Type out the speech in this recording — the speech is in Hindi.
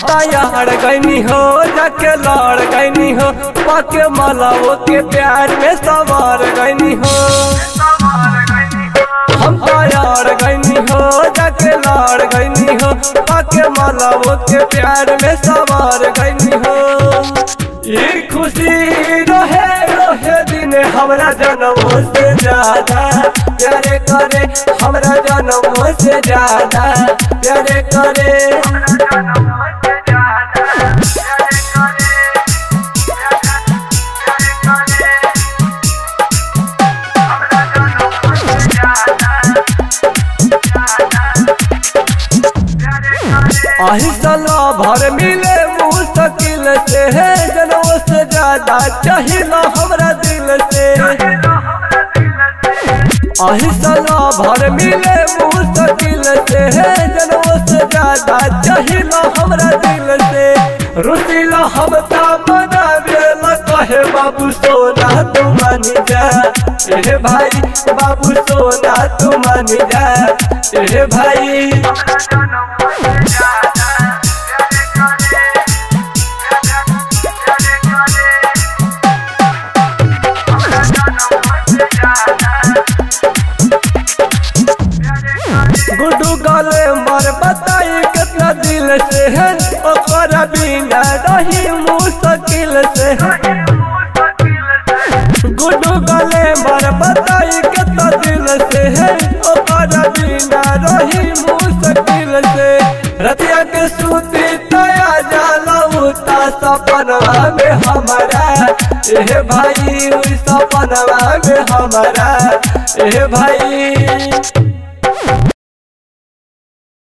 तैयार गईनी हो, जाके लड़ गईनी हो, पाके मलाओ के प्यार में सवार गईनी हो। हम तैयार गईनी हो, जाके लड़ गईनी हो, पाके मलाओ के प्यार में सवार गईनी हो। ये खुशी रहे रहे दिन हमरा जन्म से ज़्यादा। प्यारे करे, हमरा जन्म से ज़्यादा। प्यारे करे अहिसला भर मिले मुश्किल से है, जनों से ज़्यादा चाहिए हमरा दिल से। अहिसला भर मिले मुश्किल से है, जनों से ज़्यादा चाहिए हमरा दिल से। रुसिला हम ता मना बेला कहे, बाबू सोना तू मान जा। ए भाई, बाबू सोना तू मान जा। ए भाई। बताई कितना दिल से है ओकर बिना रही मुश्किल से है गुड्डू गले मर बताई कितना दिल से है ओकर बिना रही मुश्किल से रतिया के सूती तया जाला सपनवा में हमारा ए भाई सपनवा में हमारा ए भाई